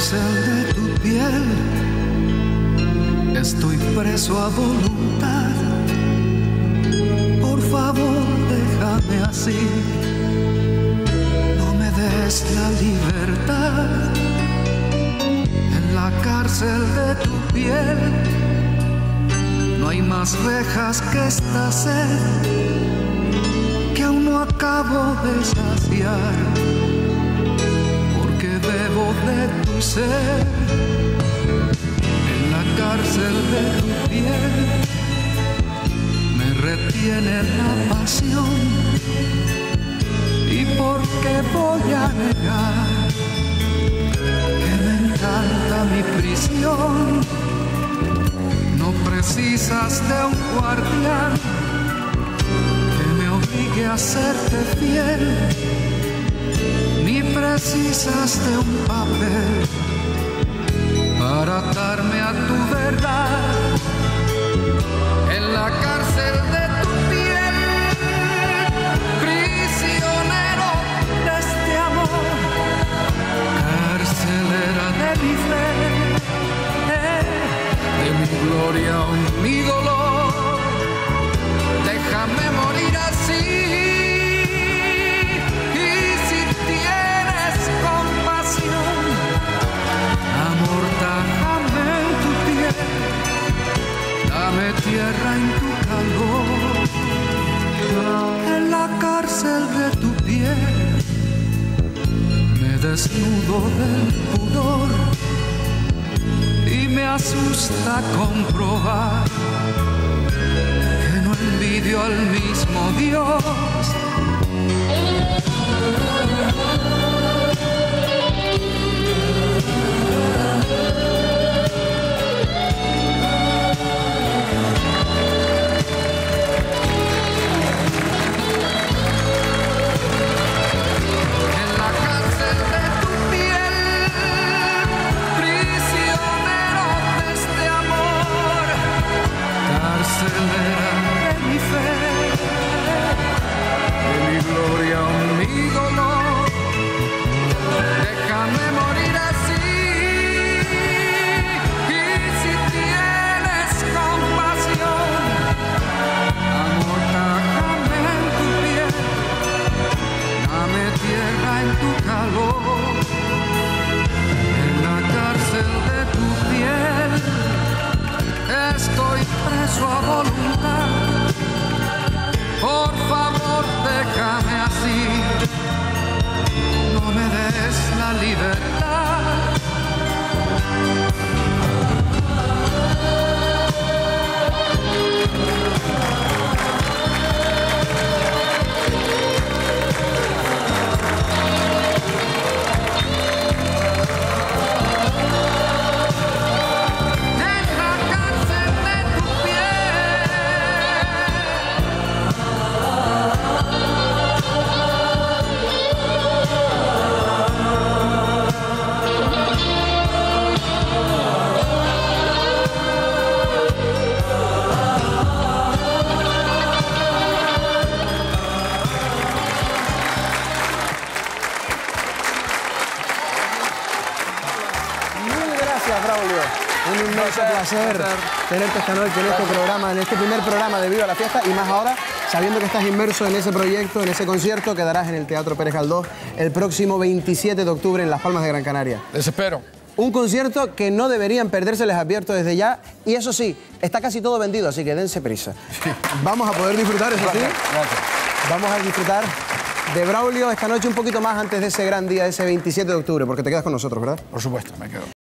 dosel de tu piel, estoy preso a voluntad. Por favor, déjame así, no me des la libertad. En la cárcel de tu piel, no hay más rejas que esta sed que aún no acabo de saciar de tu ser en la cárcel de tu piel. Me retiene la pasión. ¿Y por qué voy a negar que me encanta mi prisión? No precisas de un guardián que me obligue a serte fiel, precisas de un papel para atarme a tu verdad en la cárcel de tu piel, prisionero de este amor, carcelera de mi fe de mi gloria o mi dolor. En la cárcel de tu piel. Me desnudo del pudor y me asusta comprobar que no envidio al mismo Dios. En la cárcel de tu piel. Estoy preso a voluntad. Gracias, Braulio. Un inmenso placer tenerte esta noche en este programa, en este primer programa de Viva la Fiesta y más ahora sabiendo que estás inmerso en ese proyecto, en ese concierto que darás en el Teatro Pérez Galdós el próximo 27 de octubre en Las Palmas de Gran Canaria. Desespero. Un concierto que no deberían perderse, les advierto desde ya. Y eso sí, está casi todo vendido, así que dense prisa. Vamos a poder disfrutar, eso sí. Vamos a disfrutar de Braulio esta noche un poquito más antes de ese gran día, ese 27 de octubre, porque te quedas con nosotros, ¿verdad? Por supuesto, me quedo.